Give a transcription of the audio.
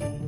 you